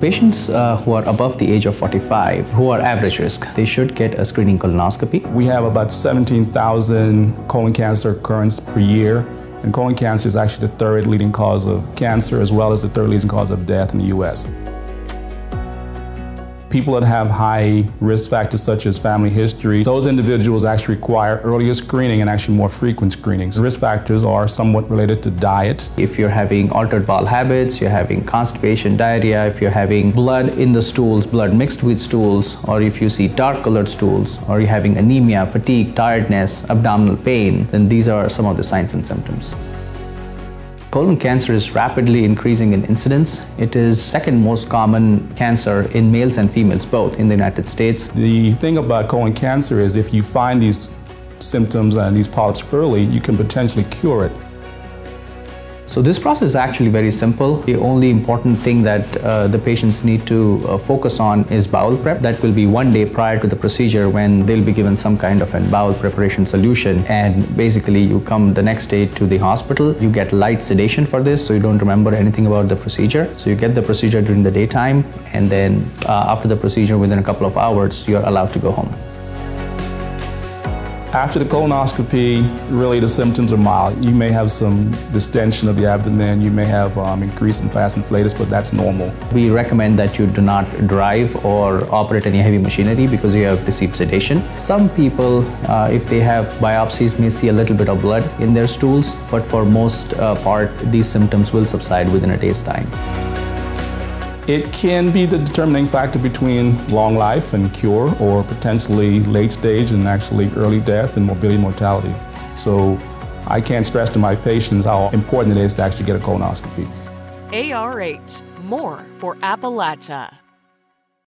Patients uh, who are above the age of 45, who are average risk, they should get a screening colonoscopy. We have about 17,000 colon cancer occurrences per year, and colon cancer is actually the third leading cause of cancer as well as the third leading cause of death in the U.S. People that have high risk factors such as family history, those individuals actually require earlier screening and actually more frequent screenings. Risk factors are somewhat related to diet. If you're having altered bowel habits, you're having constipation, diarrhea, if you're having blood in the stools, blood mixed with stools, or if you see dark colored stools, or you're having anemia, fatigue, tiredness, abdominal pain, then these are some of the signs and symptoms. Colon cancer is rapidly increasing in incidence. It is second most common cancer in males and females both in the United States. The thing about colon cancer is if you find these symptoms and these polyps early, you can potentially cure it. So this process is actually very simple. The only important thing that uh, the patients need to uh, focus on is bowel prep. That will be one day prior to the procedure when they'll be given some kind of a bowel preparation solution. And basically you come the next day to the hospital. You get light sedation for this so you don't remember anything about the procedure. So you get the procedure during the daytime and then uh, after the procedure within a couple of hours you're allowed to go home. After the colonoscopy, really the symptoms are mild. You may have some distension of the abdomen, you may have um, increase in passing flatus, but that's normal. We recommend that you do not drive or operate any heavy machinery because you have received sedation. Some people, uh, if they have biopsies, may see a little bit of blood in their stools, but for most uh, part, these symptoms will subside within a day's time. It can be the determining factor between long life and cure or potentially late stage and actually early death and morbidity mortality. So I can't stress to my patients how important it is to actually get a colonoscopy. ARH, more for Appalachia.